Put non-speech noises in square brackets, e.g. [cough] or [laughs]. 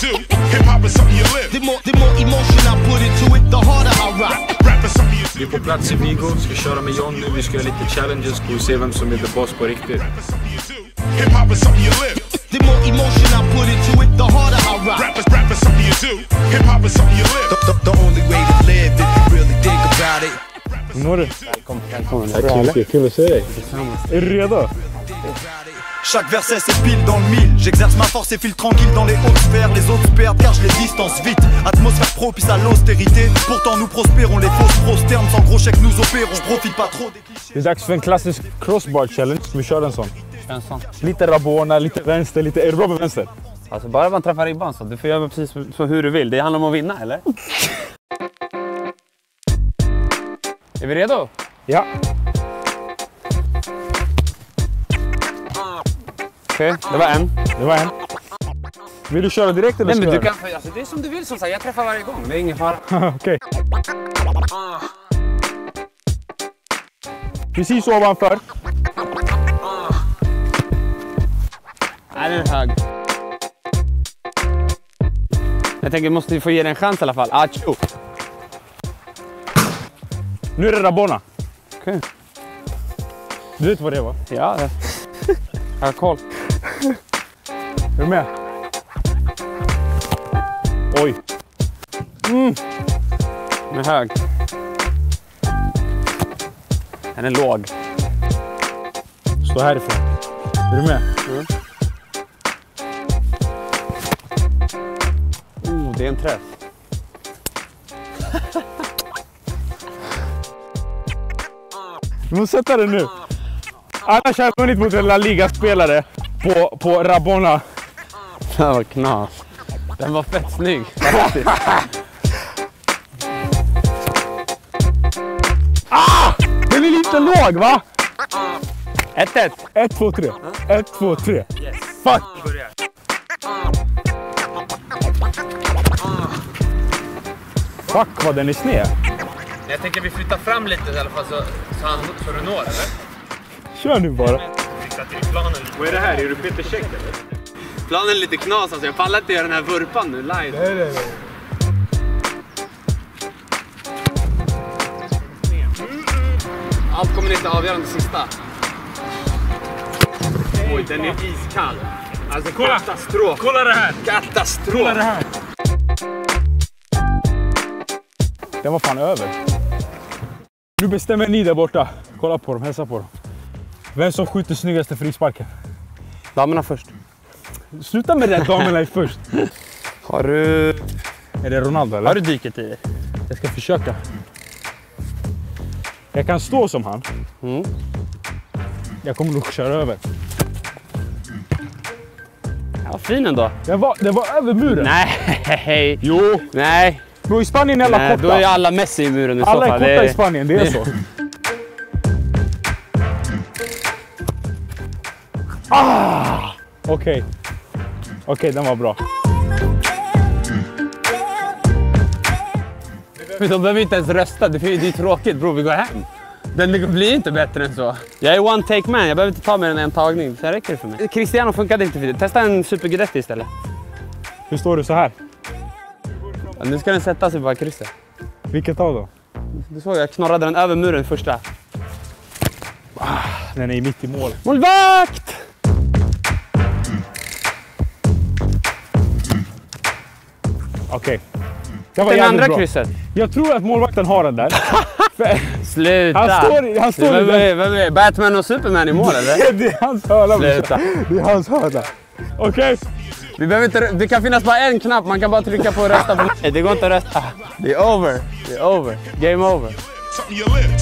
do. Hip hop is something you live. The more, the more emotion I put into it, the harder I rock. Vi är på plats i Vigo, ska köra med John nu. Vi ska göra lite challenges och se vem som är the boss på riktigt. Hip hop is something you live. The more emotion I put into it, the harder I rock. Rap is, rap is something you do. Hip hop is something you live. The, the, the only way to live if you really think about it. Hur mår du? Välkommen. Kul, kul att se dig. Är du redo? Chaque verset c'est pile dans le mille J'exerce ma force et file tranquille dans les hautes sphères Les autres perdent car je les distance vite Atmosphère propice à l'austérité Pourtant nous prospérons, les fausses prosternent Sans gros chèques nous opérons, je profite pas trop des clichés Det är dags för en klassisk crossbar challenge. Vi köra en sån? En sån. Lite rabona, lite vänster, lite... Är du bra med vänster? Alltså bara man träffar ribban så. Du får göra precis så hur du vill. Det handlar om att vinna eller? Är vi redo? Ja. Okej, det var en. Det var en. Vill du köra direkt eller Nej men du kan, alltså, det är som du vill som sagt. Jag träffar varje gång. Det är ingen fara. [laughs] Okej. Precis ovanför. Nej, den är hög. Jag tänker, måste vi få ge den en chans i alla fall. Acho! Nu är det rabona. Okej. Du vet vad det var? Ja. [laughs] jag har koll. Är du med? Oj. Den är hög. Den är låg. Stå härifrån. Är du med? Oh, det är en träff. [laughs] Du måste sätta den nu. Annars har jag vunnit mot en La Liga-spelare på, på rabona. Den var knas. Den var fett snygg. Den är lite låg va? 1-1. 1, 2, 3. 1, 2, 3. Fuck! Fuck vad den är sned. Jag tänker vi flyttar fram lite i alla fall så, så, han, så du når eller? Kör nu bara. Vad är det här? Är du Peter Käck eller? Planen är lite knas alltså. Jag pallar inte göra den här vurpan nu live. Nej, nej, nej. Allt kommer inte avgöra den sista. Oj, den är iskall. Alltså Kolla! katastrof. Kolla det här! Katastrof. Kolla det här! Den var fan över. Nu bestämmer ni där borta. Kolla på dem, hälsa på dem. Vem som skjuter snyggaste frisparken. Damerna först. Sluta med det, damerna är först. Har du... Är det Ronaldo eller? Har du dyket i? Jag ska försöka. Jag kan stå som han. Mm. Jag kommer nog köra över. Ja, fin ändå. Den var, den var över muren. Nej. Jo, Nej. bro, i Spanien är alla Nej, korta. då är alla Messi i muren i så Alla är fall. korta Det i Spanien, det är så. [laughs] Ah! Okej. Okej, den var bra. Men de behöver inte ens rösta. Det är är tråkigt bror, vi går hem. Den blir inte bättre än så. Jag är one take man, jag behöver inte ta mer än en tagning. Sen räcker det för mig. Cristiano funkade inte för det. Testa en Super Guidetti istället. Hur står du så här? Ja, nu ska den sätta sig på krysset. Vilket av dem? Du såg jag knorrade den över muren första. Den är mitt i mål. Målvakt! Okej. Det var Den andra bra. krysset. Jag tror att målvakten har den där. [laughs] Sluta! han står, han står i Vem vem är Batman och Superman i mål eller? Det är hans hörna. Sluta. Det är hans hörna. Okej. Vi behöver inte, det kan finnas bara en knapp, man kan bara trycka på och rösta på. Det går inte att rösta. Det är over. Det är over. Game over. Live,